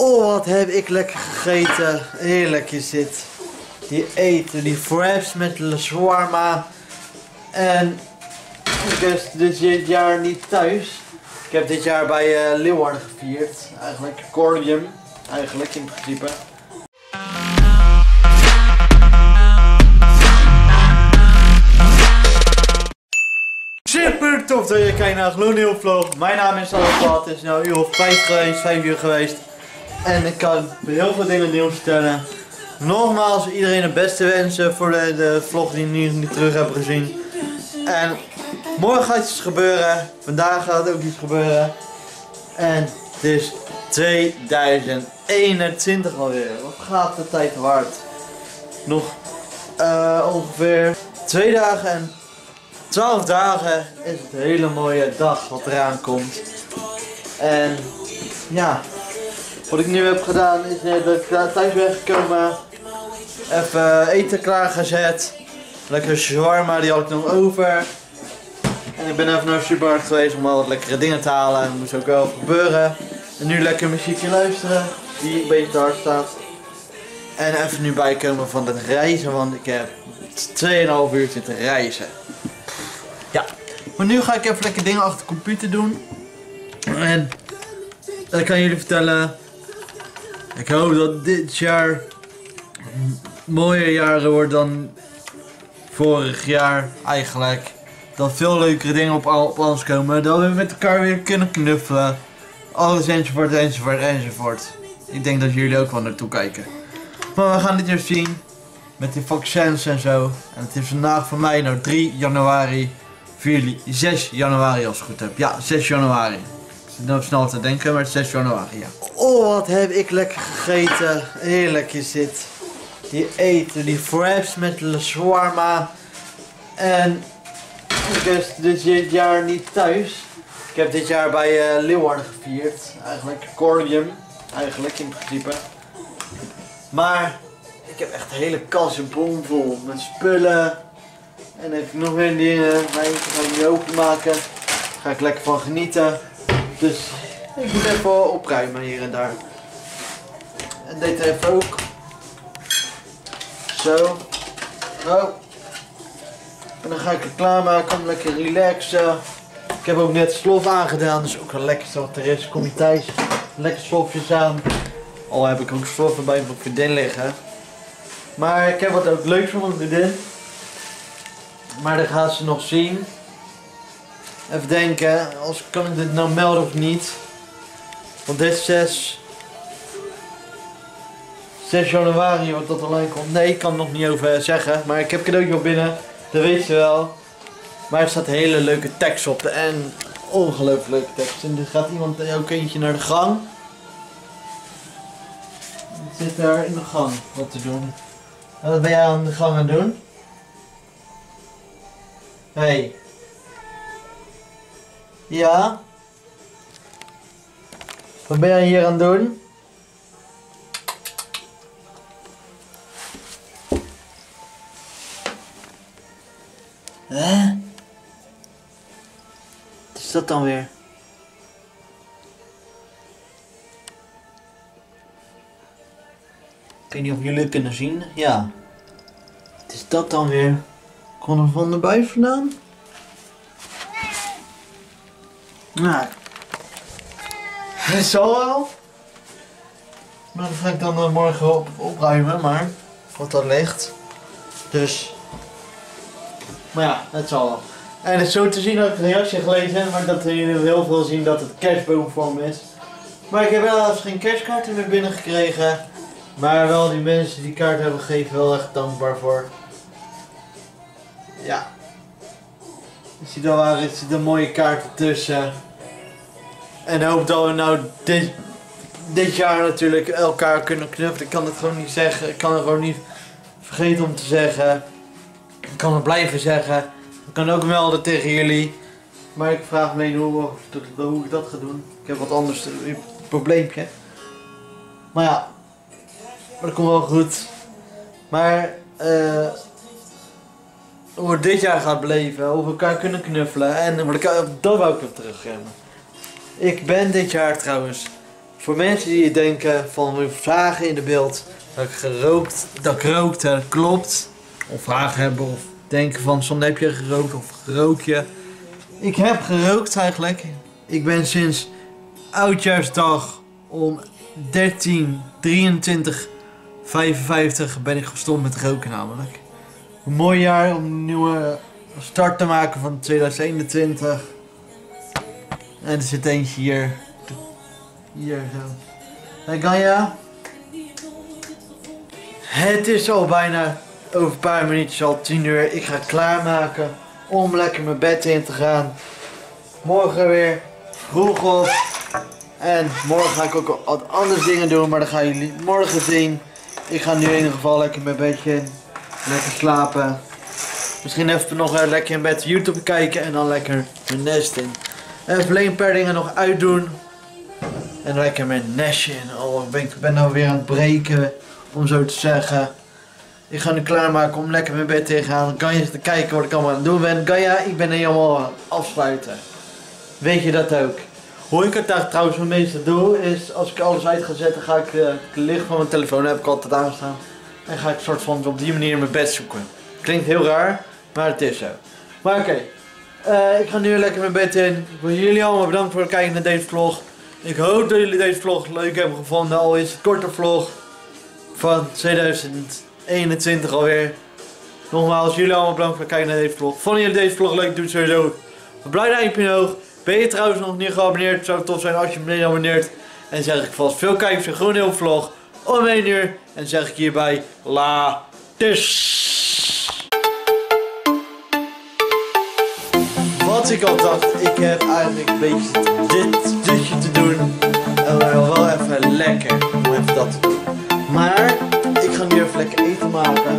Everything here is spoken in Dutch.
Oh, wat heb ik lekker gegeten. Heerlijk is dit. Die eten, die fraps met de shawarma. En ik ben dit jaar niet thuis. Ik heb dit jaar bij uh, Leeuwarden gevierd. Eigenlijk Cordium. Eigenlijk in principe. Super tof dat je kijkt naar Gloonheel Vlog. Mijn naam is Alfred. Het is nu uur of 5 geweest, 5 uur geweest. En ik kan heel veel dingen nieuws vertellen. Nogmaals, iedereen het beste wensen voor de, de vlog die nu niet terug hebben gezien. En morgen gaat iets gebeuren. Vandaag gaat ook iets gebeuren. En het is 2021 alweer. Wat gaat de tijd hard? Nog uh, ongeveer twee dagen en 12 dagen is het een hele mooie dag wat eraan komt. En ja, wat ik nu heb gedaan is net dat ik thuis ben gekomen. Even eten klaargezet. Lekker shawarma, die had ik nog over. En ik ben even naar supermarkt geweest om al wat lekkere dingen te halen. Dat moest ook wel gebeuren. En nu lekker muziekje luisteren, die een beetje te hard staat. En even nu bijkomen van het reizen, want ik heb 2,5 uur zitten reizen. Ja, maar nu ga ik even lekker dingen achter de computer doen. En ik kan jullie vertellen. Ik hoop dat dit jaar mooier jaren wordt dan vorig jaar eigenlijk. Dat veel leukere dingen op, op ons komen. Dat we met elkaar weer kunnen knuffelen. Alles enzovoort enzovoort enzovoort. Ik denk dat jullie ook wel naartoe kijken. Maar we gaan dit jaar zien. Met die vaccins en zo. En het is vandaag voor mij nou 3 januari voor jullie 6 januari als ik het goed heb. Ja, 6 januari. Nou snel te denken, maar het is 6 januari, ja. Oh, wat heb ik lekker gegeten. Heerlijk is dit. Die eten, die fraps met de shawarma. En ik ben dit jaar niet thuis. Ik heb dit jaar bij uh, Leeuwarden gevierd. Eigenlijk Cordium. Eigenlijk in principe. Maar ik heb echt een hele kast vol met spullen. En heb ik nog meer dingen. Maar ik ga ik niet openmaken. Daar ga ik lekker van genieten. Dus ik moet even opruimen hier en daar. En dit even ook. Zo. Oh. En dan ga ik het klaarmaken. Lekker relaxen. Ik heb ook net slof aangedaan. Dus ook wel lekker wat er is. Kom je thuis. Lekker slofjes aan. Al heb ik ook sloffen bij mijn vriendin liggen. Maar ik heb wat ook leuks van mijn vriendin. Maar dat gaat ze nog zien. Even denken, als, kan ik dit nou melden of niet? Want dit is 6... 6 januari wat dat online komt. Nee, ik kan er nog niet over zeggen. Maar ik heb cadeautje op binnen. Dat weet ze wel. Maar er staat hele leuke tekst op. En ongelooflijk leuke tekst. En er gaat iemand ook eentje naar de gang. Zit daar in de gang wat te doen. wat ben jij aan de gang aan het doen? Hey. Ja? Wat ben jij hier aan het doen? Hè? Wat is dat dan weer? Ik weet niet of jullie het kunnen zien. Ja. Wat is dat dan weer? Kon er van de buis vandaan? Nou. Het zal wel. Maar dat ga ik dan morgen op, opruimen, maar. Wat dat ligt. Dus. Maar ja, het zal wel. En het zo te zien dat ik een reactie gelezen, maar dat jullie heel veel zien dat het kerstboomvorm is. Maar ik heb helaas geen kerstkaarten meer binnengekregen. Maar wel die mensen die kaart hebben gegeven, wel echt dankbaar voor. Ja. Je ziet al waar, er mooie kaarten tussen. En hoop dat we nou dit, dit jaar natuurlijk elkaar kunnen knuffelen. Ik kan het gewoon niet zeggen. Ik kan het gewoon niet vergeten om te zeggen. Ik kan het blijven zeggen. Ik kan ook melden tegen jullie. Maar ik vraag me hoe, hoe ik dat ga doen. Ik heb wat anders, een probleempje. Maar ja, maar dat komt wel goed. Maar uh, hoe we dit jaar gaat beleven, hoe we elkaar kunnen knuffelen en dat wou ik op terugkomen. Ik ben dit jaar trouwens Voor mensen die denken van vragen in de beeld dat ik gerookt, dat ik rookte, klopt. Of vragen hebben of denken van soms heb je gerookt of rook je. Ik heb gerookt eigenlijk. Ik ben sinds oudjaarsdag om 13, 23, 55 ben ik gestopt met roken namelijk. Een mooi jaar om een nieuwe start te maken van 2021. En er zit eentje hier. Hier zo. Hey Ganja. Het is al bijna over een paar minuutjes al 10 uur. Ik ga klaarmaken om lekker mijn bed in te gaan. Morgen weer vroeg op. En morgen ga ik ook wat andere dingen doen, maar dan gaan jullie morgen zien. Ik ga nu in ieder geval lekker mijn bedje in. Lekker slapen. Misschien even nog uh, lekker in bed YouTube kijken en dan lekker mijn nest in. Een paar dingen nog uitdoen. En lekker mijn nestje in. Oh, ik ben, ben nou weer aan het breken, om zo te zeggen. Ik ga nu klaarmaken om lekker mijn bed te gaan. Dan kan je te kijken wat ik allemaal aan het doen ben. Gaia, ik ben helemaal aan het afsluiten. Weet je dat ook? Hoe ik het daar trouwens het meeste doe, is als ik alles uit ga zetten, ga ik uh, het licht van mijn telefoon heb ik altijd aanstaan. En ga ik soort van op die manier mijn bed zoeken. Klinkt heel raar, maar het is zo. Maar oké, eh, ik ga nu lekker mijn bed in. Ik wil jullie allemaal bedanken voor het kijken naar deze vlog. Ik hoop dat jullie deze vlog leuk hebben gevonden, al is het korte vlog van 2021 alweer. Nogmaals, jullie allemaal bedankt voor het kijken naar deze vlog. Vonden jullie deze vlog leuk, doe het sowieso. Een blij duimpje omhoog. Ben je trouwens nog niet geabonneerd? Zou het tof zijn als je me abonneert. En zeg ik vast veel kijkers een groen heel vlog om 1 uur. En zeg ik hierbij la tis. Ik al dacht, ik heb eigenlijk een beetje dit dutje te doen. En wel, wel even lekker om dat te doen. Maar ik ga nu even lekker eten. Maken,